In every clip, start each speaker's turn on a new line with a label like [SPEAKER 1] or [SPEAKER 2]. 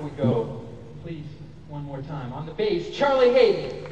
[SPEAKER 1] we go, please, one more time. On the bass, Charlie Hayden.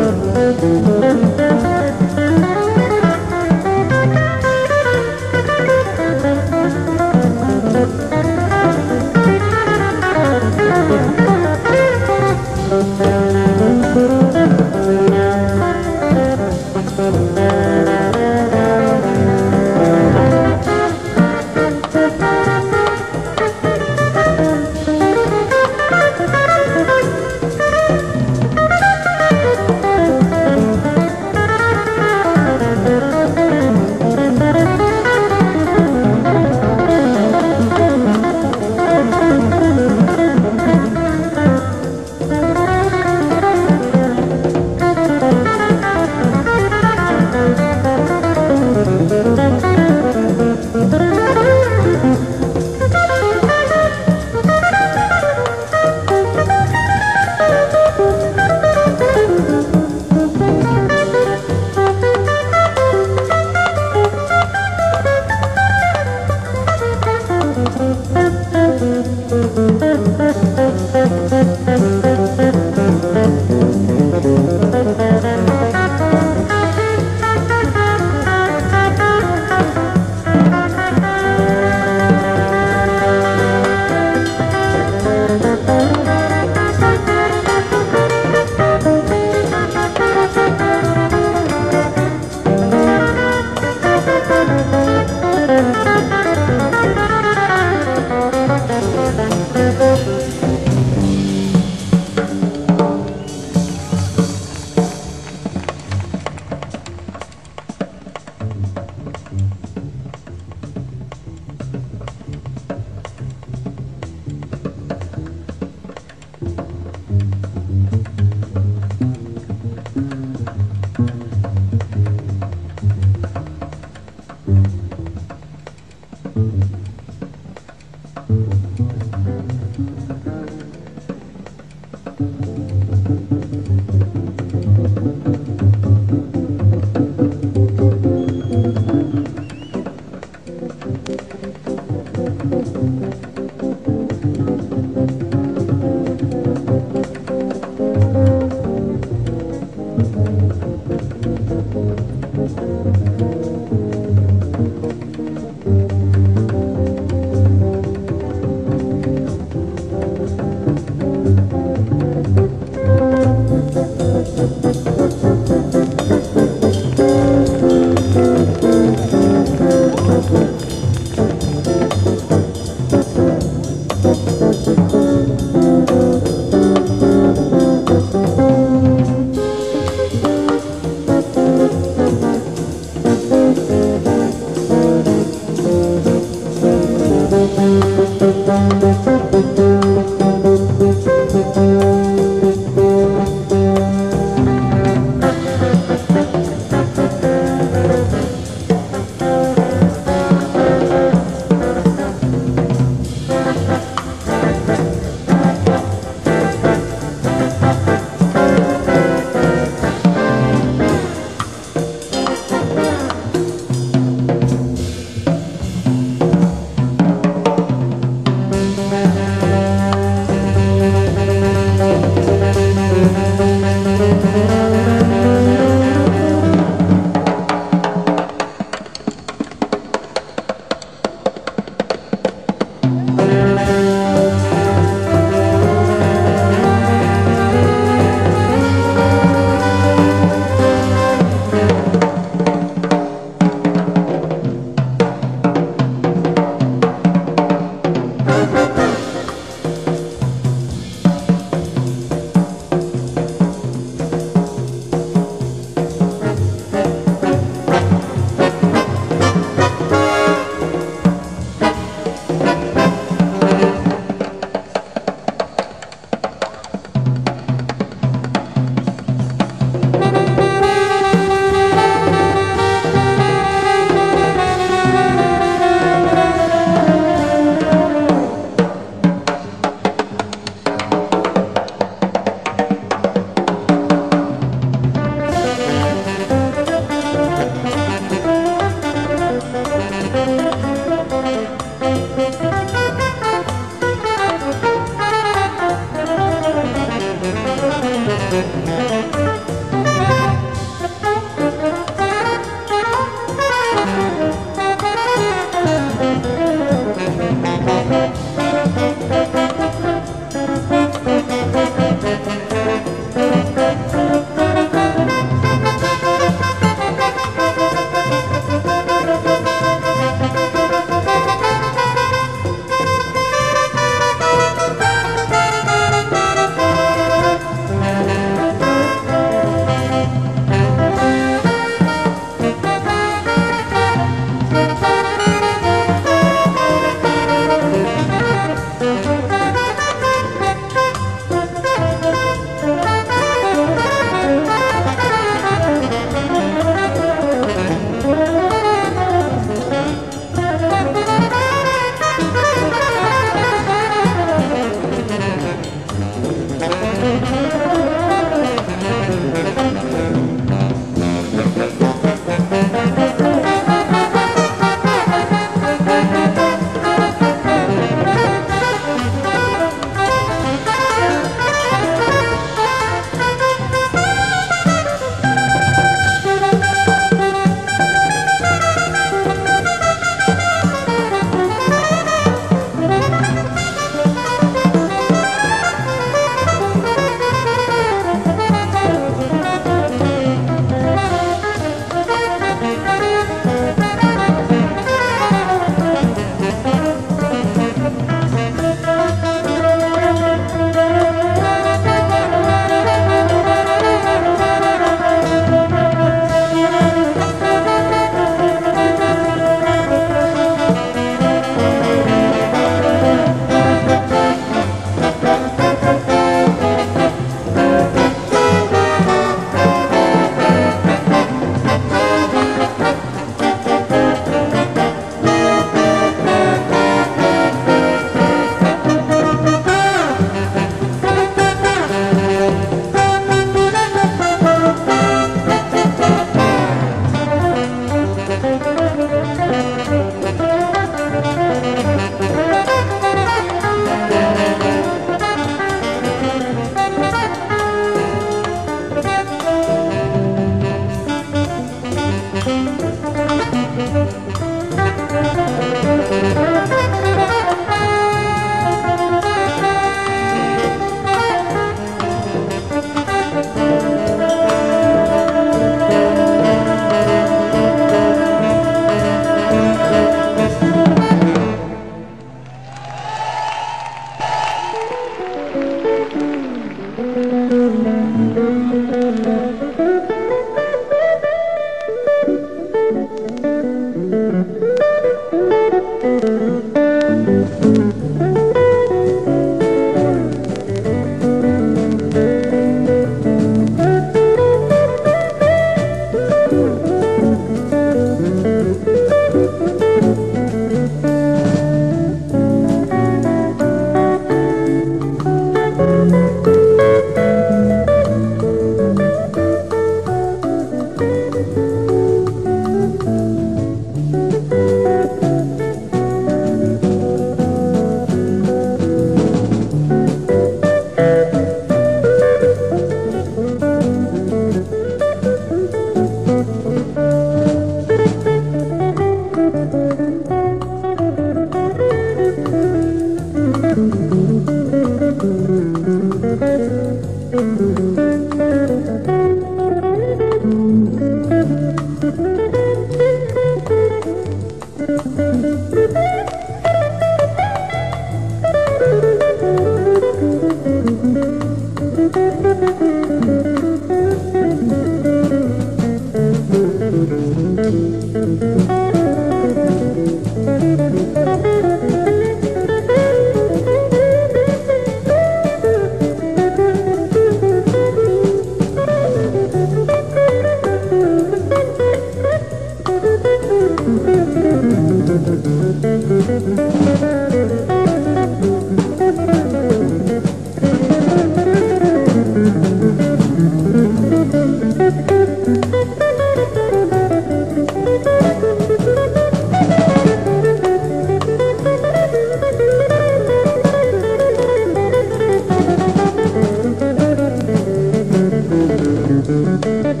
[SPEAKER 1] Música